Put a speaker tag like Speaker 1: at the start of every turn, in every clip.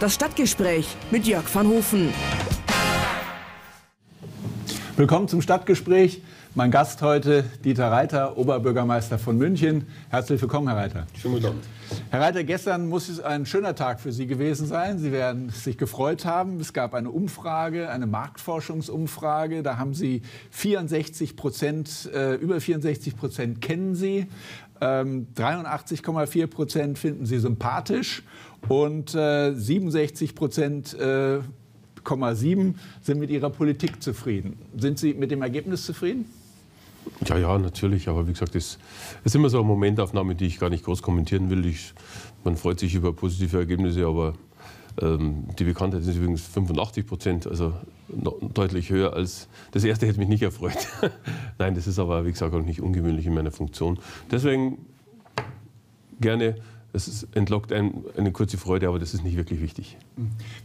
Speaker 1: Das Stadtgespräch mit Jörg van Hofen.
Speaker 2: Willkommen zum Stadtgespräch. Mein Gast heute, Dieter Reiter, Oberbürgermeister von München. Herzlich willkommen, Herr Reiter.
Speaker 3: Schönen guten Abend.
Speaker 2: Herr Reiter, gestern muss es ein schöner Tag für Sie gewesen sein. Sie werden sich gefreut haben. Es gab eine Umfrage, eine Marktforschungsumfrage. Da haben Sie 64 Prozent, äh, über 64 Prozent kennen Sie. Ähm, 83,4 Prozent finden Sie sympathisch und äh, 67 Prozent äh, 7 sind mit Ihrer Politik zufrieden. Sind Sie mit dem Ergebnis zufrieden?
Speaker 3: Ja, ja, natürlich. Aber wie gesagt, es ist immer so eine Momentaufnahme, die ich gar nicht groß kommentieren will. Ich, man freut sich über positive Ergebnisse, aber ähm, die Bekanntheit ist übrigens 85 Prozent, also deutlich höher als das erste hätte mich nicht erfreut. Nein, das ist aber, wie gesagt, auch nicht ungewöhnlich in meiner Funktion. Deswegen gerne es entlockt ein, eine kurze Freude, aber das ist nicht wirklich wichtig.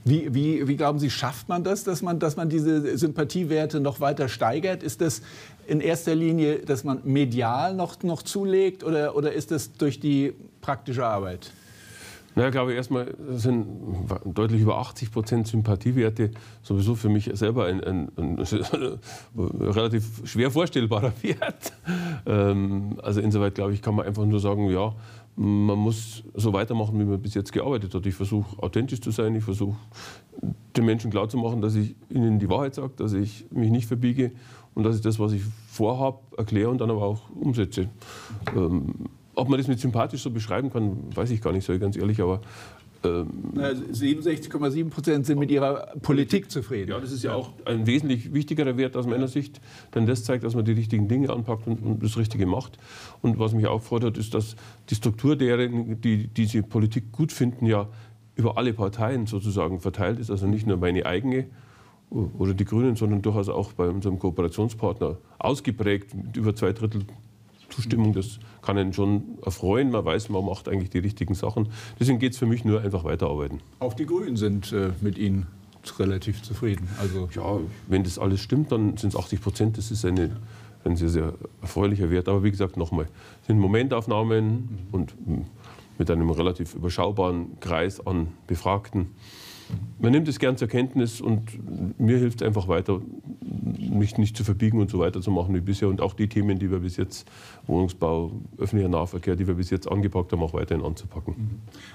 Speaker 2: Wie, wie, wie, glauben Sie, schafft man das, dass man, dass man diese Sympathiewerte noch weiter steigert? Ist das in erster Linie, dass man medial noch, noch zulegt oder, oder ist das durch die praktische Arbeit?
Speaker 3: Na, ich glaube, erstmal sind deutlich über 80 Prozent Sympathiewerte sowieso für mich selber ein, ein, ein, ein relativ schwer vorstellbarer Wert. Ähm, also insoweit, glaube ich, kann man einfach nur sagen, ja, man muss so weitermachen, wie man bis jetzt gearbeitet hat. Ich versuche authentisch zu sein, ich versuche den Menschen klarzumachen, dass ich ihnen die Wahrheit sage, dass ich mich nicht verbiege und dass ich das, was ich vorhabe, erkläre und dann aber auch umsetze. Ähm, ob man das mit sympathisch so beschreiben kann, weiß ich gar nicht, ich ganz ehrlich, aber
Speaker 2: 67,7 ähm, Prozent sind mit ihrer Politik zufrieden.
Speaker 3: Ja, das ist ja auch ein wesentlich wichtigerer Wert aus meiner Sicht, denn das zeigt, dass man die richtigen Dinge anpackt und, und das Richtige macht. Und was mich auffordert, ist, dass die Struktur derer, die diese Politik gut finden, ja über alle Parteien sozusagen verteilt ist, also nicht nur meine eigene oder die Grünen, sondern durchaus auch bei unserem Kooperationspartner ausgeprägt mit über zwei Drittel Zustimmung. Das kann einen schon erfreuen. Man weiß, man macht eigentlich die richtigen Sachen. Deswegen geht es für mich nur einfach weiterarbeiten.
Speaker 2: Auch die Grünen sind äh, mit Ihnen relativ zufrieden.
Speaker 3: Also ja, wenn das alles stimmt, dann sind es 80 Prozent. Das ist eine, ein sehr, sehr erfreulicher Wert. Aber wie gesagt, nochmal, sind Momentaufnahmen mhm. und mit einem relativ überschaubaren Kreis an Befragten man nimmt es gern zur Kenntnis und mir hilft es einfach weiter, mich nicht zu verbiegen und so weiter zu machen wie bisher. Und auch die Themen, die wir bis jetzt, Wohnungsbau, öffentlicher Nahverkehr, die wir bis jetzt angepackt haben, auch weiterhin anzupacken. Mhm.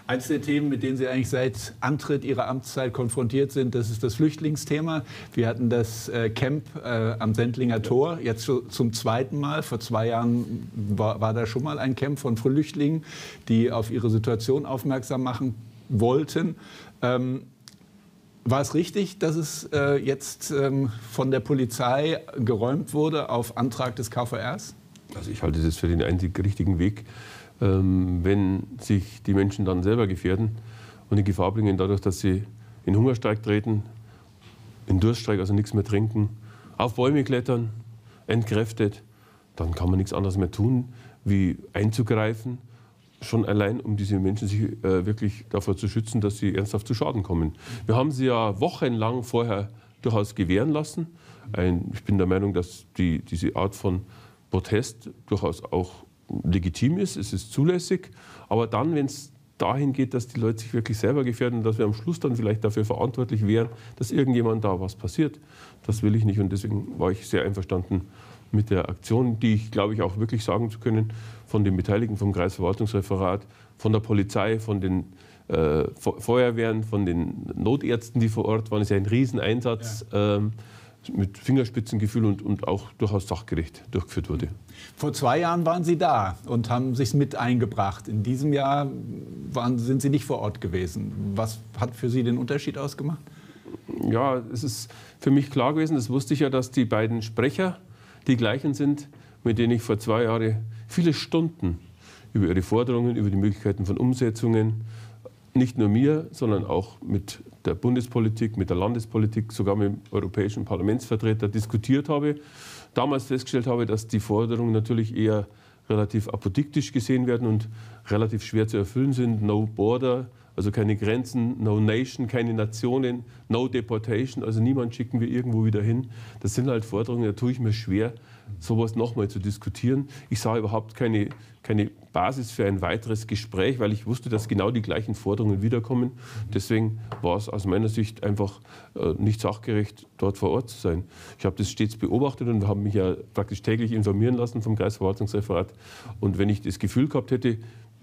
Speaker 2: Eines der Themen, mit denen Sie eigentlich seit Antritt Ihrer Amtszeit konfrontiert sind, das ist das Flüchtlingsthema. Wir hatten das äh, Camp äh, am Sendlinger Tor, jetzt zum zweiten Mal. Vor zwei Jahren war, war da schon mal ein Camp von Flüchtlingen, die auf ihre Situation aufmerksam machen wollten. Ähm, war es richtig, dass es äh, jetzt ähm, von der Polizei geräumt wurde auf Antrag des KVRs?
Speaker 3: Also ich halte das für den einzig richtigen Weg, ähm, wenn sich die Menschen dann selber gefährden und in Gefahr bringen, dadurch, dass sie in Hungerstreik treten, in Durststreik, also nichts mehr trinken, auf Bäume klettern, entkräftet, dann kann man nichts anderes mehr tun, wie einzugreifen schon allein, um diese Menschen sich äh, wirklich davor zu schützen, dass sie ernsthaft zu Schaden kommen. Wir haben sie ja wochenlang vorher durchaus gewähren lassen. Ein, ich bin der Meinung, dass die, diese Art von Protest durchaus auch legitim ist, es ist zulässig. Aber dann, wenn es dahin geht, dass die Leute sich wirklich selber gefährden, dass wir am Schluss dann vielleicht dafür verantwortlich wären, dass irgendjemand da was passiert, das will ich nicht. Und deswegen war ich sehr einverstanden mit der Aktion, die ich, glaube ich, auch wirklich sagen zu können, von den Beteiligten vom Kreisverwaltungsreferat, von der Polizei, von den äh, Feuerwehren, von den Notärzten, die vor Ort waren. Ist ja ein Rieseneinsatz. Ja. Ähm, mit Fingerspitzengefühl und, und auch durchaus sachgerecht durchgeführt wurde.
Speaker 2: Vor zwei Jahren waren Sie da und haben sich mit eingebracht. In diesem Jahr waren, sind Sie nicht vor Ort gewesen. Was hat für Sie den Unterschied ausgemacht?
Speaker 3: Ja, es ist für mich klar gewesen, das wusste ich ja, dass die beiden Sprecher die gleichen sind, mit denen ich vor zwei Jahren viele Stunden über ihre Forderungen, über die Möglichkeiten von Umsetzungen, nicht nur mir, sondern auch mit der Bundespolitik, mit der Landespolitik, sogar mit dem europäischen Parlamentsvertreter diskutiert habe. Damals festgestellt habe, dass die Forderungen natürlich eher relativ apodiktisch gesehen werden und relativ schwer zu erfüllen sind. No Border, also keine Grenzen, no Nation, keine Nationen, no Deportation, also niemand schicken wir irgendwo wieder hin. Das sind halt Forderungen, da tue ich mir schwer, sowas nochmal zu diskutieren. Ich sah überhaupt keine, keine Basis für ein weiteres Gespräch, weil ich wusste, dass genau die gleichen Forderungen wiederkommen. Deswegen war es aus meiner Sicht einfach äh, nicht sachgerecht, dort vor Ort zu sein. Ich habe das stets beobachtet und habe mich ja praktisch täglich informieren lassen vom Kreisverwaltungsreferat. Und wenn ich das Gefühl gehabt hätte,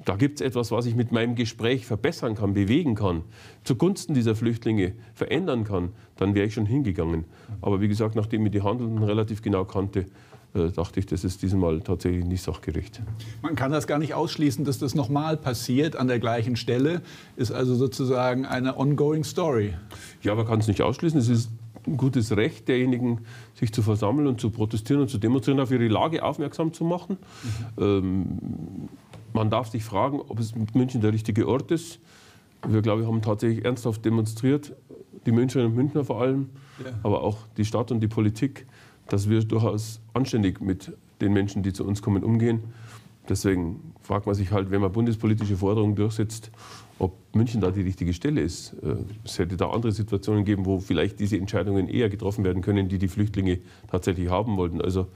Speaker 3: da gibt es etwas, was ich mit meinem Gespräch verbessern kann, bewegen kann, zugunsten dieser Flüchtlinge verändern kann, dann wäre ich schon hingegangen. Aber wie gesagt, nachdem ich die Handelnden relativ genau kannte, äh, dachte ich, das ist diesmal tatsächlich nicht sachgerecht.
Speaker 2: Man kann das gar nicht ausschließen, dass das nochmal passiert an der gleichen Stelle. Ist also sozusagen eine ongoing story.
Speaker 3: Ja, man kann es nicht ausschließen. Es ist ein gutes Recht derjenigen, sich zu versammeln und zu protestieren und zu demonstrieren, auf ihre Lage aufmerksam zu machen. Mhm. Ähm, man darf sich fragen, ob es München der richtige Ort ist. Wir, glaube ich, haben tatsächlich ernsthaft demonstriert, die Münchnerinnen und Münchner vor allem, ja. aber auch die Stadt und die Politik dass wir durchaus anständig mit den Menschen, die zu uns kommen, umgehen. Deswegen fragt man sich halt, wenn man bundespolitische Forderungen durchsetzt, ob München da die richtige Stelle ist. Äh, es hätte da andere Situationen geben, wo vielleicht diese Entscheidungen eher getroffen werden können, die die Flüchtlinge tatsächlich haben wollten. Also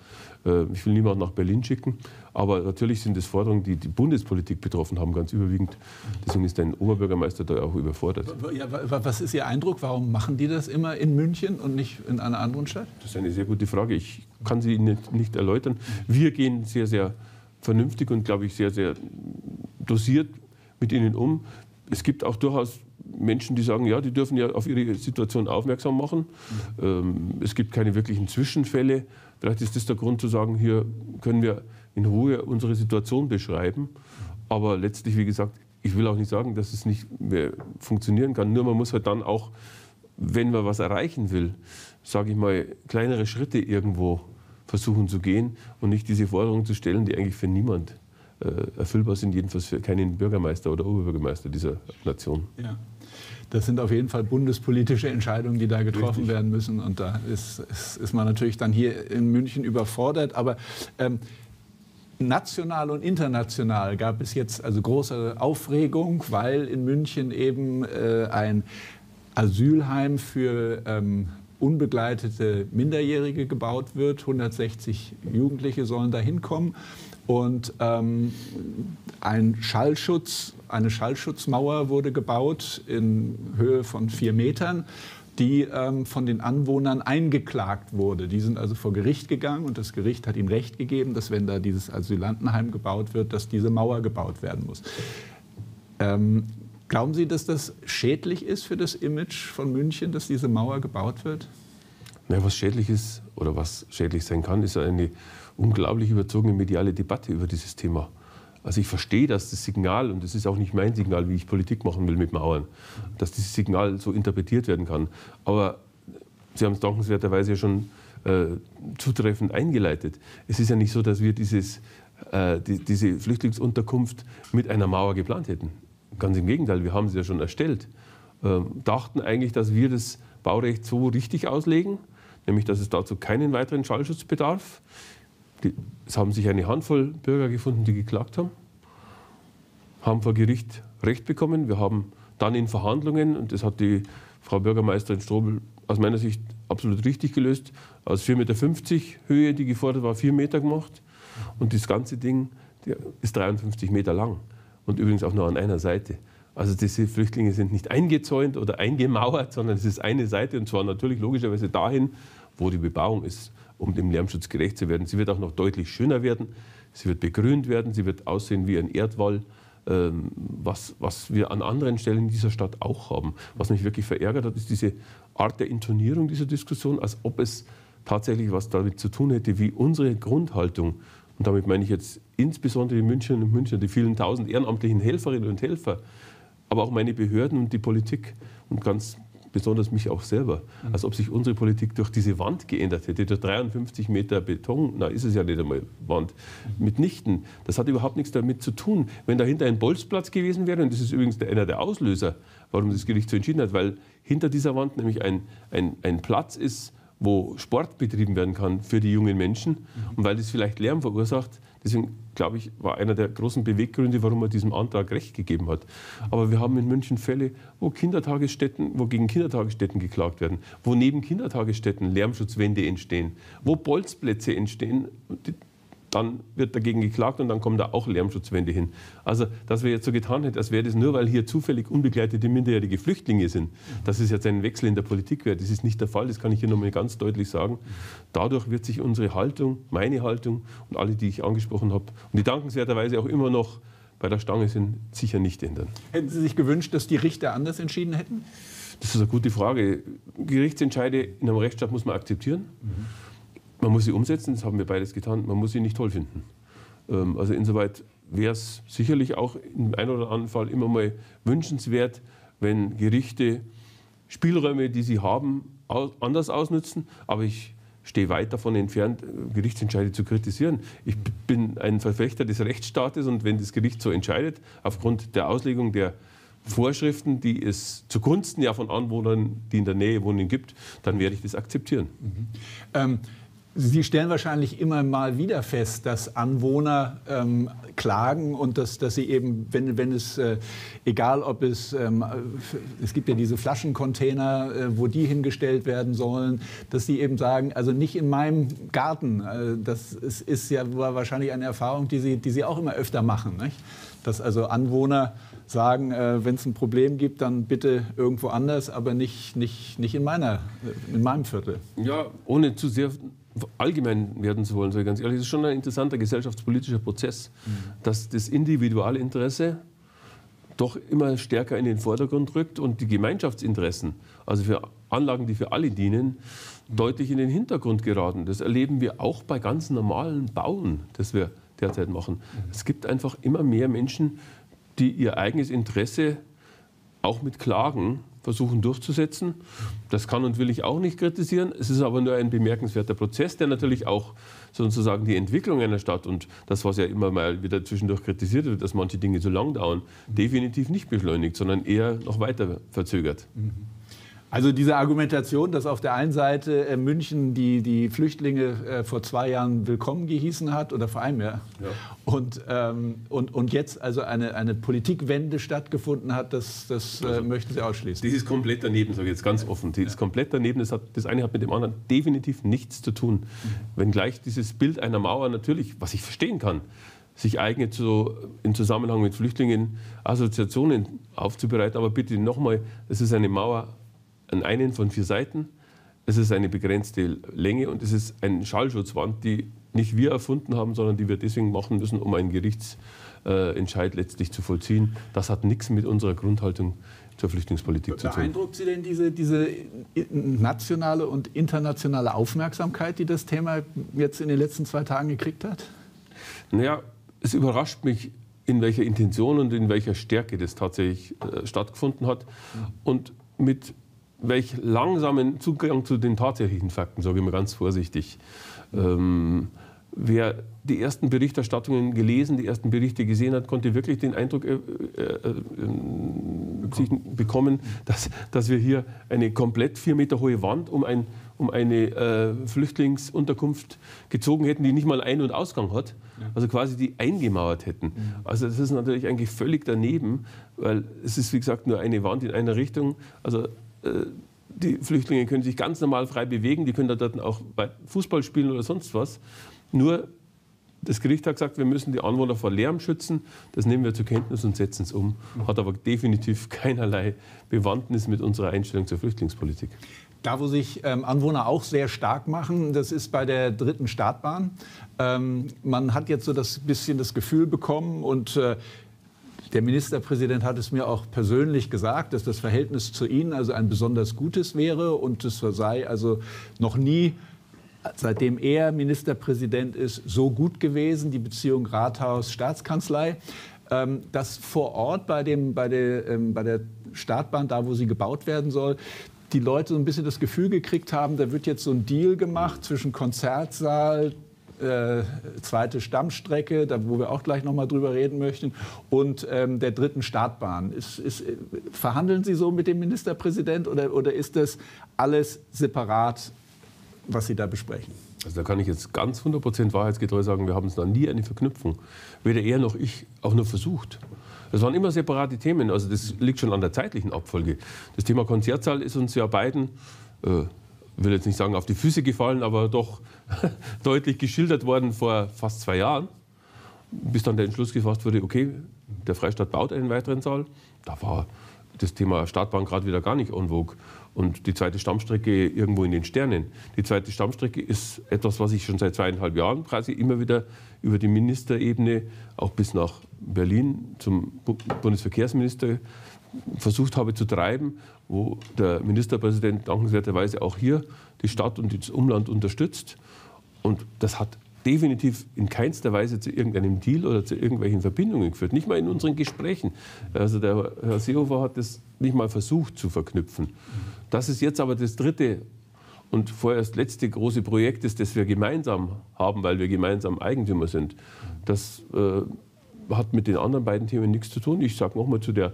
Speaker 3: ich will niemanden nach Berlin schicken, aber natürlich sind es Forderungen, die die Bundespolitik betroffen haben, ganz überwiegend. Deswegen ist ein Oberbürgermeister da auch überfordert.
Speaker 2: Ja, was ist Ihr Eindruck? Warum machen die das immer in München und nicht in einer anderen Stadt?
Speaker 3: Das ist eine sehr gute Frage. Ich kann sie Ihnen nicht erläutern. Wir gehen sehr, sehr vernünftig und, glaube ich, sehr, sehr dosiert mit ihnen um. Es gibt auch durchaus Menschen, die sagen, ja, die dürfen ja auf ihre Situation aufmerksam machen. Mhm. es gibt keine wirklichen Zwischenfälle. Vielleicht ist das der Grund zu sagen, hier können wir in Ruhe unsere Situation beschreiben. Aber letztlich, wie gesagt, ich will auch nicht sagen, dass es nicht mehr funktionieren kann. Nur man muss halt dann auch, wenn man was erreichen will, sage ich mal, kleinere Schritte irgendwo versuchen zu gehen und nicht diese Forderungen zu stellen, die eigentlich für niemand äh, erfüllbar sind, jedenfalls für keinen Bürgermeister oder Oberbürgermeister dieser Nation.
Speaker 2: Ja. Das sind auf jeden Fall bundespolitische Entscheidungen, die da getroffen Richtig. werden müssen. Und da ist, ist, ist, man natürlich dann hier in München überfordert. Aber ähm, national und international gab es jetzt also große Aufregung, weil in München eben äh, ein Asylheim für ähm, unbegleitete Minderjährige gebaut wird. 160 Jugendliche sollen da hinkommen. Und ähm, ein Schallschutz, eine Schallschutzmauer wurde gebaut in Höhe von vier Metern, die ähm, von den Anwohnern eingeklagt wurde. Die sind also vor Gericht gegangen und das Gericht hat ihnen Recht gegeben, dass wenn da dieses Asylantenheim gebaut wird, dass diese Mauer gebaut werden muss. Ähm, Glauben Sie, dass das schädlich ist für das Image von München, dass diese Mauer gebaut wird?
Speaker 3: Nein, was schädlich ist oder was schädlich sein kann, ist eine unglaublich überzogene mediale Debatte über dieses Thema. Also ich verstehe, dass das Signal, und das ist auch nicht mein Signal, wie ich Politik machen will mit Mauern, dass dieses Signal so interpretiert werden kann. Aber Sie haben es dankenswerterweise ja schon äh, zutreffend eingeleitet. Es ist ja nicht so, dass wir dieses, äh, die, diese Flüchtlingsunterkunft mit einer Mauer geplant hätten. Ganz im Gegenteil, wir haben sie ja schon erstellt. Ähm, dachten eigentlich, dass wir das Baurecht so richtig auslegen, nämlich dass es dazu keinen weiteren Schallschutz bedarf. Die, es haben sich eine Handvoll Bürger gefunden, die geklagt haben, haben vor Gericht Recht bekommen. Wir haben dann in Verhandlungen, und das hat die Frau Bürgermeisterin Strobel aus meiner Sicht absolut richtig gelöst, aus 4,50 Meter Höhe, die gefordert war, 4 Meter gemacht. Und das ganze Ding ist 53 Meter lang und übrigens auch nur an einer Seite. Also diese Flüchtlinge sind nicht eingezäunt oder eingemauert, sondern es ist eine Seite und zwar natürlich logischerweise dahin, wo die Bebauung ist, um dem Lärmschutz gerecht zu werden. Sie wird auch noch deutlich schöner werden, sie wird begrünt werden, sie wird aussehen wie ein Erdwall, ähm, was, was wir an anderen Stellen in dieser Stadt auch haben. Was mich wirklich verärgert hat, ist diese Art der Intonierung dieser Diskussion, als ob es tatsächlich was damit zu tun hätte, wie unsere Grundhaltung und damit meine ich jetzt insbesondere die Münchnerinnen und Münchner, die vielen tausend ehrenamtlichen Helferinnen und Helfer, aber auch meine Behörden und die Politik und ganz besonders mich auch selber, mhm. als ob sich unsere Politik durch diese Wand geändert hätte, durch 53 Meter Beton, na ist es ja nicht einmal Wand, mhm. mitnichten. Das hat überhaupt nichts damit zu tun. Wenn dahinter ein Bolzplatz gewesen wäre, und das ist übrigens einer der Auslöser, warum das Gericht so entschieden hat, weil hinter dieser Wand nämlich ein, ein, ein Platz ist, wo Sport betrieben werden kann für die jungen Menschen mhm. und weil das vielleicht Lärm verursacht. Deswegen, glaube ich, war einer der großen Beweggründe, warum man diesem Antrag Recht gegeben hat. Aber wir haben in München Fälle, wo Kindertagesstätten, wo gegen Kindertagesstätten geklagt werden, wo neben Kindertagesstätten Lärmschutzwände entstehen, wo Bolzplätze entstehen. Dann wird dagegen geklagt und dann kommen da auch Lärmschutzwände hin. Also, dass wir jetzt so getan hätten, als wäre das nur, weil hier zufällig unbegleitete minderjährige Flüchtlinge sind, dass es jetzt einen Wechsel in der Politik wäre. Das ist nicht der Fall, das kann ich hier nochmal ganz deutlich sagen. Dadurch wird sich unsere Haltung, meine Haltung und alle, die ich angesprochen habe, und die dankenswerterweise auch immer noch bei der Stange sind, sicher nicht ändern.
Speaker 2: Hätten Sie sich gewünscht, dass die Richter anders entschieden hätten?
Speaker 3: Das ist eine gute Frage. Gerichtsentscheide in einem Rechtsstaat muss man akzeptieren. Mhm. Man muss sie umsetzen, das haben wir beides getan. Man muss sie nicht toll finden. Ähm, also insoweit wäre es sicherlich auch in einem oder anderen Fall immer mal wünschenswert, wenn Gerichte Spielräume, die sie haben, anders ausnutzen. Aber ich stehe weit davon entfernt, äh, Gerichtsentscheide zu kritisieren. Ich bin ein Verfechter des Rechtsstaates und wenn das Gericht so entscheidet, aufgrund der Auslegung der Vorschriften, die es zugunsten ja von Anwohnern, die in der Nähe wohnen, gibt, dann werde ich das akzeptieren. Mhm.
Speaker 2: Ähm Sie stellen wahrscheinlich immer mal wieder fest, dass Anwohner ähm, klagen und dass, dass sie eben, wenn, wenn es, äh, egal ob es, ähm, es gibt ja diese Flaschencontainer, äh, wo die hingestellt werden sollen, dass sie eben sagen, also nicht in meinem Garten. Äh, das ist, ist, ja wahrscheinlich eine Erfahrung, die sie, die sie auch immer öfter machen. Nicht? Dass also Anwohner sagen, äh, wenn es ein Problem gibt, dann bitte irgendwo anders, aber nicht, nicht, nicht in, meiner, in meinem Viertel.
Speaker 3: Ja, ohne zu sehr allgemein werden zu wollen, so ganz ehrlich, es ist schon ein interessanter gesellschaftspolitischer Prozess, mhm. dass das Individualinteresse doch immer stärker in den Vordergrund rückt und die Gemeinschaftsinteressen, also für Anlagen, die für alle dienen, deutlich in den Hintergrund geraten. Das erleben wir auch bei ganz normalen Bauen, das wir derzeit machen. Mhm. Es gibt einfach immer mehr Menschen, die ihr eigenes Interesse auch mit Klagen versuchen durchzusetzen. Das kann und will ich auch nicht kritisieren. Es ist aber nur ein bemerkenswerter Prozess, der natürlich auch sozusagen die Entwicklung einer Stadt und das, was ja immer mal wieder zwischendurch kritisiert wird, dass manche Dinge so lang dauern, definitiv nicht beschleunigt, sondern eher noch weiter verzögert. Mhm.
Speaker 2: Also diese Argumentation, dass auf der einen Seite äh, München die, die Flüchtlinge äh, vor zwei Jahren willkommen gehießen hat, oder vor einem Jahr, ja. und, ähm, und, und jetzt also eine, eine Politikwende stattgefunden hat, das, das äh, also, möchten Sie ausschließen.
Speaker 3: Die ist komplett daneben, sage ich jetzt ganz offen. Die ist komplett daneben. Das, hat, das eine hat mit dem anderen definitiv nichts zu tun. Mhm. Wenngleich dieses Bild einer Mauer natürlich, was ich verstehen kann, sich eignet, so im Zusammenhang mit Flüchtlingen Assoziationen aufzubereiten. Aber bitte nochmal, es ist eine Mauer an einen von vier Seiten. Es ist eine begrenzte Länge und es ist eine Schallschutzwand, die nicht wir erfunden haben, sondern die wir deswegen machen müssen, um einen Gerichtsentscheid letztlich zu vollziehen. Das hat nichts mit unserer Grundhaltung zur Flüchtlingspolitik zu tun.
Speaker 2: Beeindruckt Sie denn diese, diese nationale und internationale Aufmerksamkeit, die das Thema jetzt in den letzten zwei Tagen gekriegt hat?
Speaker 3: Naja, es überrascht mich, in welcher Intention und in welcher Stärke das tatsächlich äh, stattgefunden hat. Und mit welch langsamen Zugang zu den tatsächlichen Fakten, sage ich mal ganz vorsichtig. Ähm, wer die ersten Berichterstattungen gelesen, die ersten Berichte gesehen hat, konnte wirklich den Eindruck äh, äh, äh, bekommen, dass, dass wir hier eine komplett vier Meter hohe Wand um, ein, um eine äh, Flüchtlingsunterkunft gezogen hätten, die nicht mal Ein- und Ausgang hat. Also quasi die eingemauert hätten. Also das ist natürlich eigentlich völlig daneben, weil es ist, wie gesagt, nur eine Wand in einer Richtung. Also die Flüchtlinge können sich ganz normal frei bewegen, die können da dort auch Fußball spielen oder sonst was. Nur das Gericht hat gesagt, wir müssen die Anwohner vor Lärm schützen. Das nehmen wir zur Kenntnis und setzen es um. Hat aber definitiv keinerlei Bewandtnis mit unserer Einstellung zur Flüchtlingspolitik.
Speaker 2: Da, wo sich ähm, Anwohner auch sehr stark machen, das ist bei der dritten Startbahn. Ähm, man hat jetzt so das bisschen das Gefühl bekommen und äh, der Ministerpräsident hat es mir auch persönlich gesagt, dass das Verhältnis zu Ihnen also ein besonders gutes wäre und es sei also noch nie seitdem er Ministerpräsident ist, so gut gewesen, die Beziehung Rathaus-Staatskanzlei, ähm, dass vor Ort bei, dem, bei, der, ähm, bei der Startbahn, da wo sie gebaut werden soll, die Leute so ein bisschen das Gefühl gekriegt haben, da wird jetzt so ein Deal gemacht zwischen Konzertsaal, äh, zweite Stammstrecke, da, wo wir auch gleich noch mal drüber reden möchten, und ähm, der dritten Startbahn. Ist, ist, verhandeln Sie so mit dem Ministerpräsident oder, oder ist das alles separat, was Sie da besprechen?
Speaker 3: Also da kann ich jetzt ganz 100% wahrheitsgetreu sagen, wir haben es noch nie eine Verknüpfung, weder er noch ich auch nur versucht. Das waren immer separate Themen, also das liegt schon an der zeitlichen Abfolge. Das Thema Konzertsaal ist uns ja beiden äh, will jetzt nicht sagen auf die Füße gefallen, aber doch deutlich geschildert worden vor fast zwei Jahren, bis dann der Entschluss gefasst wurde, okay, der Freistaat baut einen weiteren Saal. Da war das Thema Startbahn gerade wieder gar nicht en vogue. Und die zweite Stammstrecke irgendwo in den Sternen. Die zweite Stammstrecke ist etwas, was ich schon seit zweieinhalb Jahren quasi immer wieder über die Ministerebene, auch bis nach Berlin zum Bundesverkehrsminister versucht habe zu treiben, wo der Ministerpräsident dankenswerterweise auch hier die Stadt und das Umland unterstützt. Und das hat definitiv in keinster Weise zu irgendeinem Deal oder zu irgendwelchen Verbindungen geführt. Nicht mal in unseren Gesprächen. Also der Herr Seehofer hat das nicht mal versucht zu verknüpfen. Das ist jetzt aber das dritte und vorerst letzte große Projekt ist, das wir gemeinsam haben, weil wir gemeinsam Eigentümer sind. Das äh, hat mit den anderen beiden Themen nichts zu tun. Ich sage nochmal zu der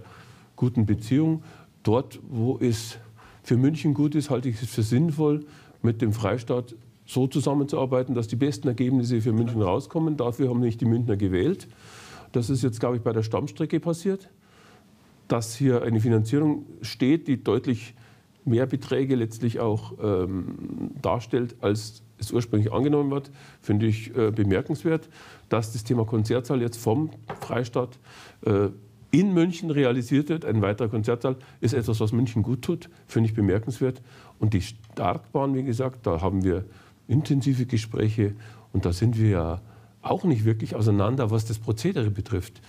Speaker 3: guten Beziehung. Dort, wo es für München gut ist, halte ich es für sinnvoll, mit dem Freistaat so zusammenzuarbeiten, dass die besten Ergebnisse für München rauskommen. Dafür haben nicht die Münchner gewählt. Das ist jetzt, glaube ich, bei der Stammstrecke passiert, dass hier eine Finanzierung steht, die deutlich mehr Beträge letztlich auch ähm, darstellt, als es ursprünglich angenommen wird, finde ich äh, bemerkenswert. Dass das Thema Konzertsaal jetzt vom Freistaat äh, in München realisiert wird, ein weiterer Konzertsaal, ist etwas, was München gut tut, finde ich bemerkenswert. Und die Startbahn, wie gesagt, da haben wir intensive Gespräche und da sind wir ja auch nicht wirklich auseinander, was das Prozedere betrifft.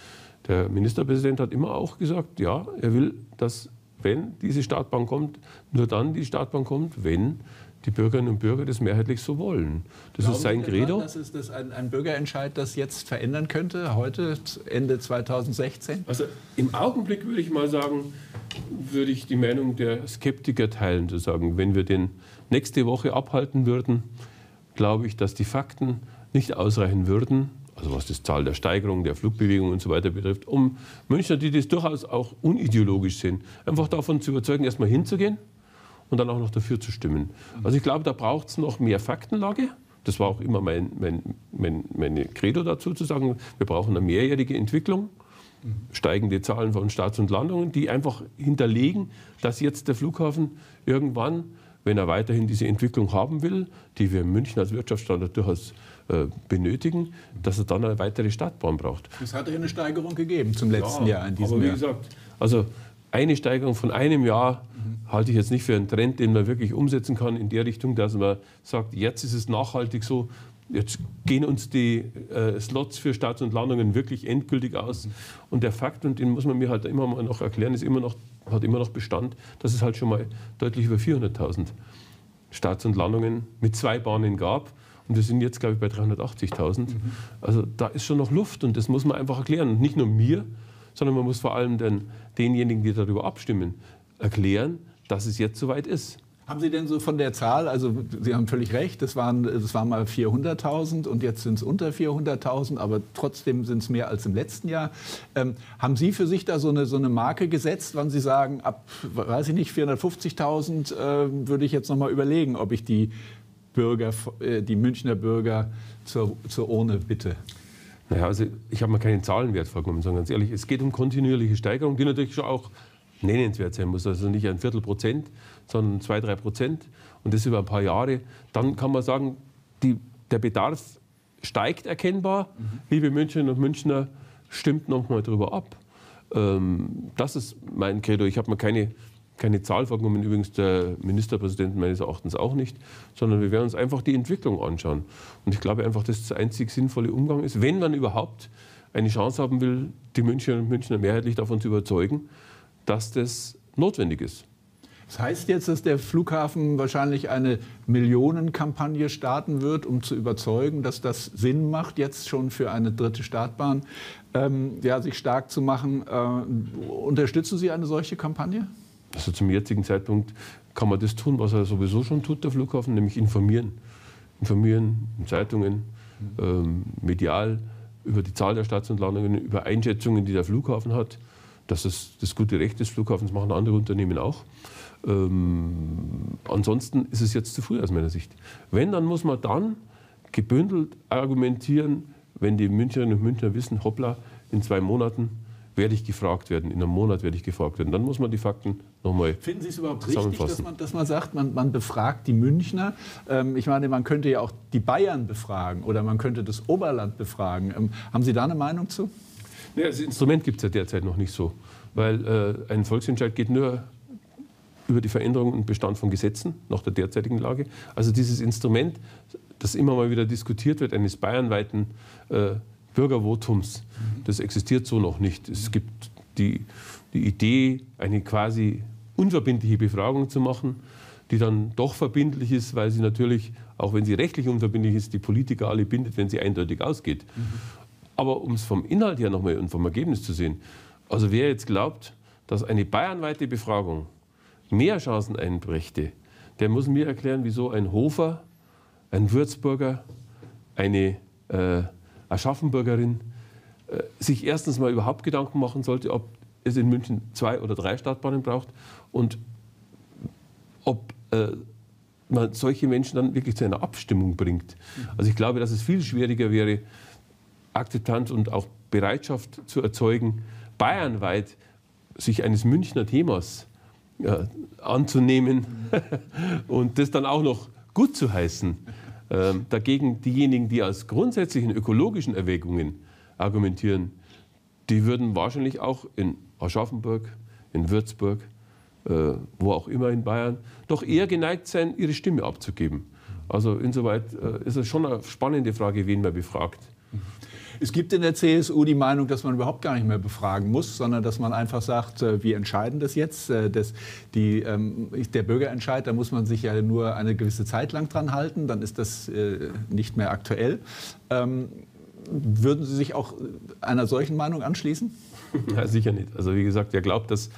Speaker 3: Der Ministerpräsident hat immer auch gesagt, ja, er will, dass, wenn diese Startbahn kommt, nur dann die Startbahn kommt, wenn die Bürgerinnen und Bürger das mehrheitlich so wollen. Das Glauben ist sein Credo.
Speaker 2: Das ist das ein, ein, Bürgerentscheid, das jetzt verändern könnte, heute, Ende 2016?
Speaker 3: Also im Augenblick würde ich mal sagen, würde ich die Meinung der Skeptiker teilen, zu sagen, wenn wir den nächste Woche abhalten würden, glaube ich, dass die Fakten nicht ausreichen würden, also was das Zahl der Steigerung, der Flugbewegung und so weiter betrifft, um Münchner, die das durchaus auch unideologisch sind, einfach davon zu überzeugen, erstmal hinzugehen und dann auch noch dafür zu stimmen. Also ich glaube, da braucht es noch mehr Faktenlage. Das war auch immer mein, mein, mein, meine Credo dazu, zu sagen, wir brauchen eine mehrjährige Entwicklung, steigende Zahlen von Starts und Landungen, die einfach hinterlegen, dass jetzt der Flughafen irgendwann, wenn er weiterhin diese Entwicklung haben will, die wir in München als Wirtschaftsstandort durchaus äh, benötigen, dass er dann eine weitere Stadtbahn braucht.
Speaker 2: Es hat ja eine Steigerung gegeben zum letzten ja, Jahr in diesem
Speaker 3: aber wie
Speaker 2: Jahr.
Speaker 3: Gesagt, also eine Steigerung von einem Jahr mhm. halte ich jetzt nicht für einen Trend, den man wirklich umsetzen kann in der Richtung, dass man sagt, jetzt ist es nachhaltig so, jetzt gehen uns die äh, Slots für Starts und Landungen wirklich endgültig aus. Mhm. Und der Fakt, und den muss man mir halt immer noch erklären, ist immer noch, hat immer noch Bestand, dass es halt schon mal deutlich über 400.000 Starts und Landungen mit zwei Bahnen gab. Und wir sind jetzt, glaube ich, bei 380.000. Mhm. Also da ist schon noch Luft und das muss man einfach erklären. Und nicht nur mir, sondern man muss vor allem den, denjenigen, die darüber abstimmen, erklären, dass es jetzt soweit ist.
Speaker 2: Haben Sie denn so von der Zahl, also Sie haben völlig recht, das waren, das waren mal 400.000 und jetzt sind es unter 400.000, aber trotzdem sind es mehr als im letzten Jahr. Ähm, haben Sie für sich da so eine, so eine Marke gesetzt, wann Sie sagen, ab, weiß ich nicht, 450.000 äh, würde ich jetzt noch mal überlegen, ob ich die Bürger, äh, die Münchner Bürger zur, zur Urne bitte?
Speaker 3: Naja, also ich habe mir keinen Zahlenwert vorgenommen, sondern ganz ehrlich, es geht um kontinuierliche Steigerung, die natürlich schon auch nennenswert sein muss. Also nicht ein Viertel Prozent, sondern zwei, drei Prozent und das über ein paar Jahre. Dann kann man sagen, die, der Bedarf steigt erkennbar. Mhm. Liebe Münchnerinnen und Münchner, stimmt noch mal drüber ab. Ähm, das ist mein Credo. Ich habe mir keine keine Zahl vorgenommen, übrigens der Ministerpräsident meines Erachtens auch nicht, sondern wir werden uns einfach die Entwicklung anschauen. Und ich glaube einfach, dass das der einzig sinnvolle Umgang ist, wenn man überhaupt eine Chance haben will, die Münchner und Münchner mehrheitlich davon zu überzeugen, dass das notwendig ist.
Speaker 2: Das heißt jetzt, dass der Flughafen wahrscheinlich eine Millionenkampagne starten wird, um zu überzeugen, dass das Sinn macht, jetzt schon für eine dritte Startbahn ähm, ja, sich stark zu machen. Äh, unterstützen Sie eine solche Kampagne?
Speaker 3: Also zum jetzigen Zeitpunkt kann man das tun, was er sowieso schon tut, der Flughafen, nämlich informieren. Informieren in Zeitungen, ähm, medial, über die Zahl der Starts und Landungen, über Einschätzungen, die der Flughafen hat. Das ist das gute Recht des Flughafens, machen andere Unternehmen auch. Ähm, ansonsten ist es jetzt zu früh aus meiner Sicht. Wenn, dann muss man dann gebündelt argumentieren, wenn die Münchnerinnen und Münchner wissen, hoppla, in zwei Monaten werde ich gefragt werden, in einem Monat werde ich gefragt werden. Dann muss man die Fakten nochmal
Speaker 2: Finden Sie es überhaupt richtig, dass man, dass man sagt, man, man befragt die Münchner? Ähm, ich meine, man könnte ja auch die Bayern befragen oder man könnte das Oberland befragen. Ähm, haben Sie da eine Meinung zu?
Speaker 3: Ja, das Instrument gibt es ja derzeit noch nicht so, weil äh, ein Volksentscheid geht nur über die Veränderung und Bestand von Gesetzen nach der derzeitigen Lage. Also dieses Instrument, das immer mal wieder diskutiert wird, eines bayernweiten äh, Bürgervotums, das existiert so noch nicht. Es gibt die, die Idee, eine quasi unverbindliche Befragung zu machen, die dann doch verbindlich ist, weil sie natürlich, auch wenn sie rechtlich unverbindlich ist, die Politiker alle bindet, wenn sie eindeutig ausgeht. Mhm. Aber um es vom Inhalt her nochmal und vom Ergebnis zu sehen, also wer jetzt glaubt, dass eine bayernweite Befragung mehr Chancen einbrächte, der muss mir erklären, wieso ein Hofer, ein Würzburger, eine äh, Aschaffenburgerin äh, sich erstens mal überhaupt Gedanken machen sollte, ob es in München zwei oder drei Startbahnen braucht und ob äh, man solche Menschen dann wirklich zu einer Abstimmung bringt. Also ich glaube, dass es viel schwieriger wäre, Akzeptanz und auch Bereitschaft zu erzeugen, bayernweit sich eines Münchner Themas ja, anzunehmen und das dann auch noch gut zu heißen. Ähm, dagegen diejenigen, die aus grundsätzlichen ökologischen Erwägungen argumentieren, die würden wahrscheinlich auch in Aschaffenburg, in Würzburg, äh, wo auch immer in Bayern, doch eher geneigt sein, ihre Stimme abzugeben. Also insoweit äh, ist es schon eine spannende Frage, wen man befragt.
Speaker 2: Es gibt in der CSU die Meinung, dass man überhaupt gar nicht mehr befragen muss, sondern dass man einfach sagt, äh, wir entscheiden das jetzt. Äh, das, die, ähm, der Bürgerentscheid, da muss man sich ja nur eine gewisse Zeit lang dran halten, dann ist das äh, nicht mehr aktuell. Ähm, würden Sie sich auch einer solchen Meinung anschließen?
Speaker 3: Ja, sicher nicht. Also wie gesagt, wer glaubt, dass,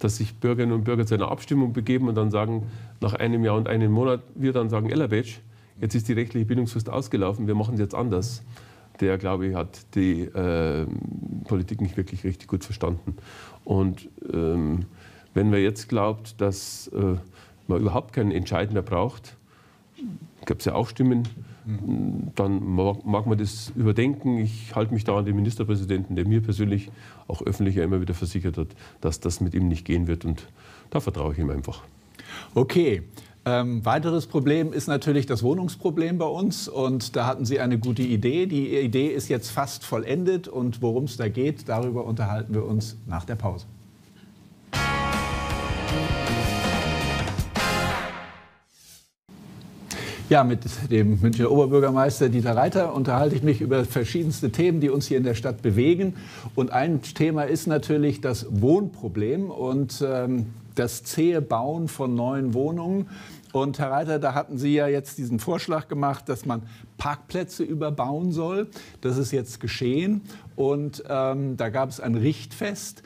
Speaker 3: dass sich Bürgerinnen und Bürger zu einer Abstimmung begeben und dann sagen, nach einem Jahr und einem Monat, wir dann sagen, Ellerbatch, jetzt ist die rechtliche Bindungsfrist ausgelaufen, wir machen es jetzt anders der, glaube ich, hat die äh, Politik nicht wirklich richtig gut verstanden. Und ähm, wenn man jetzt glaubt, dass äh, man überhaupt keinen Entscheidender braucht, gab es ja auch Stimmen, dann mag, mag, man das überdenken. Ich halte mich da an den Ministerpräsidenten, der mir persönlich auch öffentlich immer wieder versichert hat, dass das mit ihm nicht gehen wird. Und da vertraue ich ihm einfach.
Speaker 2: Okay. Ähm, weiteres Problem ist natürlich das Wohnungsproblem bei uns. Und da hatten Sie eine gute Idee. Die Idee ist jetzt fast vollendet. Und worum es da geht, darüber unterhalten wir uns nach der Pause. Ja, mit dem Münchner Oberbürgermeister Dieter Reiter unterhalte ich mich über verschiedenste Themen, die uns hier in der Stadt bewegen. Und ein Thema ist natürlich das Wohnproblem und ähm, das zähe Bauen von neuen Wohnungen. Und Herr Reiter, da hatten Sie ja jetzt diesen Vorschlag gemacht, dass man Parkplätze überbauen soll. Das ist jetzt geschehen und ähm, da gab es ein Richtfest.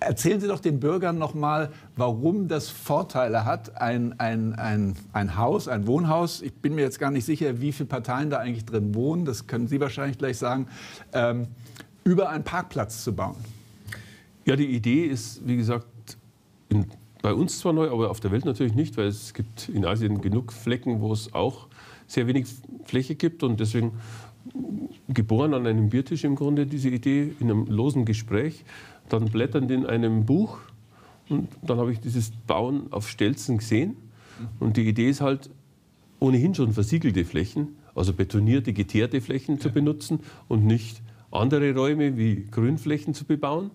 Speaker 2: Erzählen Sie doch den Bürgern noch mal, warum das Vorteile hat, ein, ein, ein, ein Haus, ein Wohnhaus. Ich bin mir jetzt gar nicht sicher, wie viele Parteien da eigentlich drin wohnen. Das können Sie wahrscheinlich gleich sagen. Ähm, über einen Parkplatz zu bauen.
Speaker 3: Ja, die Idee ist, wie gesagt, in bei uns zwar neu, aber auf der Welt natürlich nicht, weil es gibt in Asien genug Flecken, wo es auch sehr wenig Fläche gibt und deswegen geboren an einem Biertisch im Grunde diese Idee in einem losen Gespräch, dann blätternd in einem Buch und dann habe ich dieses Bauen auf Stelzen gesehen und die Idee ist halt ohnehin schon versiegelte Flächen, also betonierte, geteerte Flächen ja. zu benutzen und nicht andere Räume wie Grünflächen zu bebauen.